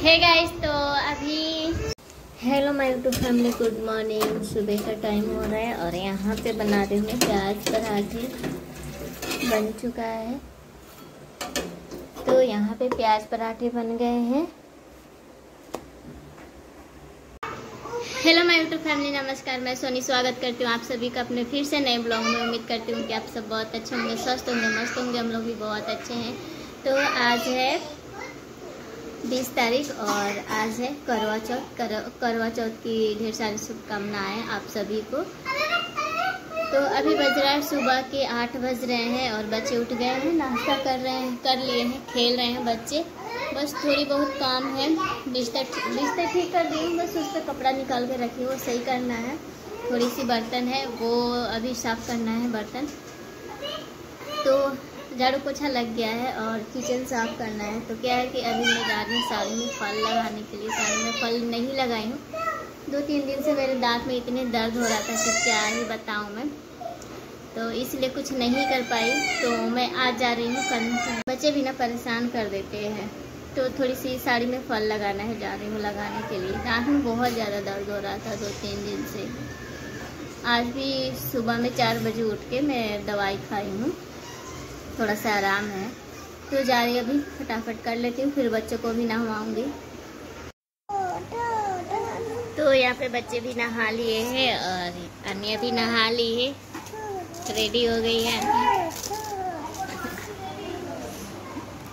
हे guys तो अभी hello my YouTube family good morning सुबह का टाइम हो रहा है और यहाँ पे बना रही हूँ प्याज पराठे। बन चुका है। तो यहाँ पे प्याज पराठे बन गए हैं। हेलो माय यूट्यूब फैमिली नमस्कार मैं सोनी स्वागत करती हूँ आप सभी का अपने फिर से नए ब्लॉग में। उम्मीद करती हूँ कि आप सब बहुत अच्छे होंगे स्वस्थ होंगे मस्त होंगे। हम लोग भी बहुत अच्छे हैं। तो आज है बीस तारीख और आज है करवा चौथ। कर, करवा चौथ की ढेर सारी शुभकामनाएँ आप सभी को। तो अभी बज रहा है सुबह के आठ बज रहे हैं और बच्चे उठ गए हैं नाश्ता कर रहे हैं कर लिए हैं खेल रहे हैं बच्चे। बस थोड़ी बहुत काम है। बिस्तर बिस्तर ठीक कर दी हूँ बस उस पर कपड़ा निकाल के रखी वो सही करना है। थोड़ी सी बर्तन है वो अभी साफ़ करना है बर्तन। तो झाड़ू पोछा लग गया है और किचन साफ़ करना है। तो क्या है कि अभी मैं जा रही हूँ साड़ी में फल लगाने के लिए। साड़ी में फल नहीं लगाई हूँ। दो तीन दिन से मेरे दांत में इतने दर्द हो रहा था कि क्या ही बताऊँ मैं। तो इसलिए कुछ नहीं कर पाई। तो मैं आज जा रही हूँ करने बच्चे भी ना परेशान कर देते हैं। तो थोड़ी सी साड़ी में फल लगाना है जा रही हूँ लगाने के लिए। दांत में बहुत ज़्यादा दर्द हो रहा था दो तीन दिन से। आज भी सुबह में चार बजे उठ के मैं दवाई खाई हूँ। थोड़ा सा आराम है। तो जा रही अभी, फटाफट कर लेती हूँ, फिर बच्चों को भी नहवाऊँगी। तो यहाँ पे बच्चे भी नहा लिए हैं और अन्य भी नहा ली है। रेडी हो गई है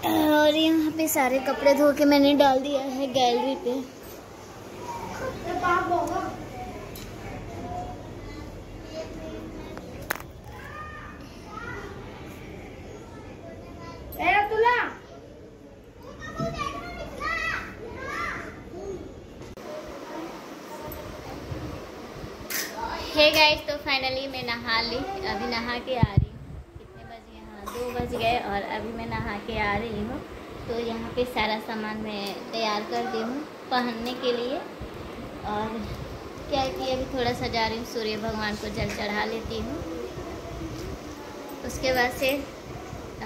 और यहाँ पे सारे कपड़े धो के मैंने डाल दिया है गैलरी पे। हे गाइस तो फाइनली मैं नहा ली, अभी नहा के आ रही कितने बजे यहाँ दो बज गए और अभी मैं नहा के आ रही हूँ। तो यहाँ पे सारा सामान मैं तैयार कर दी हूँ पहनने के लिए। और क्या कि अभी थोड़ा सा जा रही हूँ, सूर्य भगवान को जल चढ़ा लेती हूँ। उसके बाद से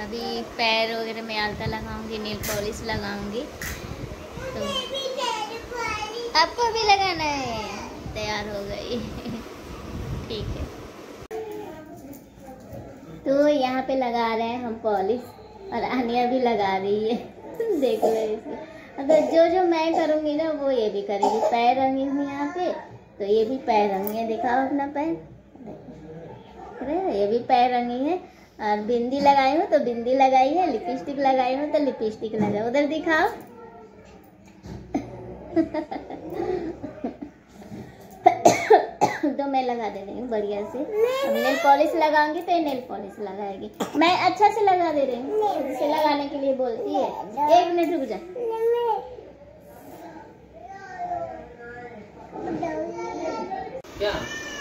अभी पैर वगैरह में आलता लगाऊँगी नील पॉलिश लगाऊँगी। तो आपको भी लगाना है। तैयार हो गई। ठीक है। तो यहाँ पे लगा रहे हैं हम पॉलिश और अनिया भी लगा रही है। देख लो इसे। अगर जो जो मैं करूँगी ना, वो ये भी करेगी। पैर रंगी हूँ यहाँ पे तो ये भी पैर रंगी है। दिखाओ अपना पैर। अरे, ये भी पैर रंगी है। और बिंदी लगाई हूँ तो बिंदी लगाई है, लिपस्टिक लगाई हूँ तो लिपस्टिक लगाई उधर दिखाओ तो मैं लगा दे रही हूँ, बढ़िया से। अब नेल पॉलिश लगाऊँगी तो ये नेल पॉलिश लगाएगी। मैं अच्छा से लगा दे रही हूँ। लगाने के लिए बोलती है। एक मिनट रुक जा।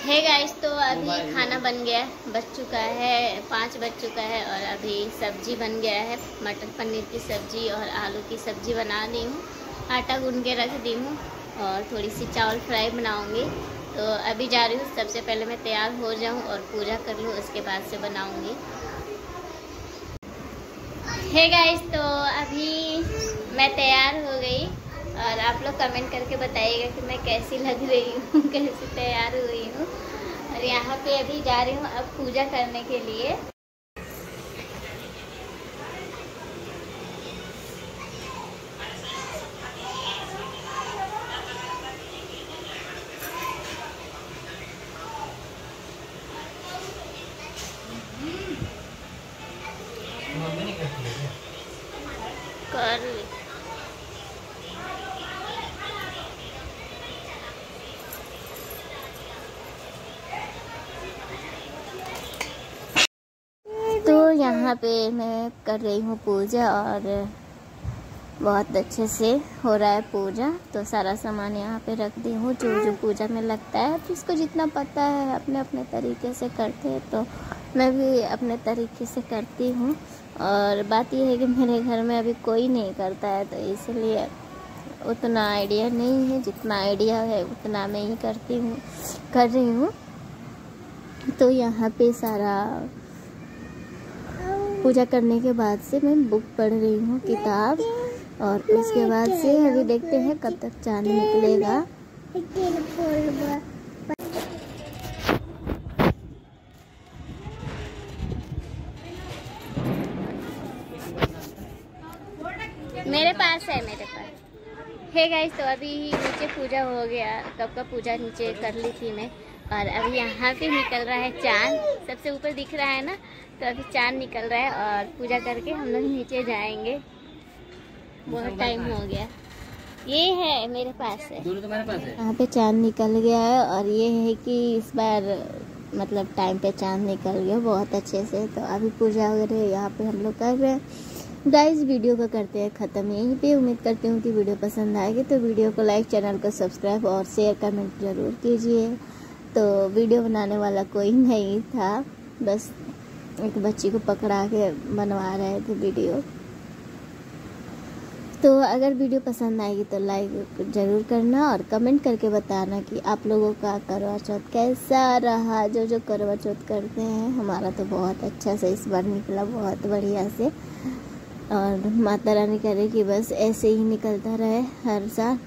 है गाइस तो अभी खाना बन गया बच चुका है, पाँच बज चुका है और अभी सब्ज़ी बन गया है। मटर पनीर की सब्ज़ी और आलू की सब्ज़ी बना दी हूँ। आटा गूंद के रख दी हूँ और थोड़ी सी चावल फ्राई बनाऊँगी। तो अभी जा रही हूँ। सबसे पहले मैं तैयार हो जाऊँ और पूजा कर लूँ, उसके बाद से बनाऊँगी। है गाइस तो अभी मैं तैयार हो गई और आप लोग कमेंट करके बताइएगा कि मैं कैसी लग रही हूँ, कैसी तैयार हुई हूँ। और यहाँ पे अभी जा रही हूँ अब पूजा करने के लिए। कर ली तो यहाँ पे मैं कर रही हूँ पूजा और बहुत अच्छे से हो रहा है पूजा। तो सारा सामान यहाँ पे रख दी हूँ। जो जो पूजा में लगता है जिसको जितना पता है अपने अपने तरीके से करते हैं तो मैं भी अपने तरीके से करती हूँ। और बात यह है कि मेरे घर में अभी कोई नहीं करता है तो इसलिए उतना आइडिया नहीं है, जितना आइडिया है उतना मैं ही करती हूँ, कर रही हूँ। तो यहाँ पे सारा पूजा करने के बाद से मैं बुक पढ़ रही हूँ, किताब। और उसके बाद से अभी देखते हैं कब तक चाँद निकलेगा। मेरे पास है मेरे पास। है गाइस तो अभी ही नीचे पूजा हो गया। कब का पूजा नीचे कर ली थी मैं। और अभी यहाँ पे निकल रहा है चाँद। सबसे ऊपर दिख रहा है ना? तो अभी चाँद निकल रहा है और पूजा करके हम लोग नीचे जाएँगे। बहुत टाइम हो गया। ये है मेरे पास है। पास है? यहाँ पे चाँद निकल गया है और ये है कि इस बार मतलब टाइम पे चाँद निकल गया बहुत अच्छे से। तो अभी पूजा वगैरह यहाँ पे हम लोग कर रहे हैं। गाइस, वीडियो को करते हैं ख़त्म। यहीं पे उम्मीद करती हूँ कि वीडियो पसंद आएगी। तो वीडियो को लाइक, चैनल को सब्सक्राइब और शेयर कमेंट ज़रूर कीजिए। तो वीडियो बनाने वाला कोई नहीं था। बस एक बच्ची को पकड़ा के बनवा रहे थे वीडियो। तो अगर वीडियो पसंद आएगी तो लाइक ज़रूर करना और कमेंट करके बताना कि आप लोगों का करवा चौथ कैसा रहा। जो जो करवा चौथ करते हैं, हमारा तो बहुत अच्छा से इस बार निकला, बहुत बढ़िया से। और माता रानी करे कि बस ऐसे ही निकलता रहे हर साल।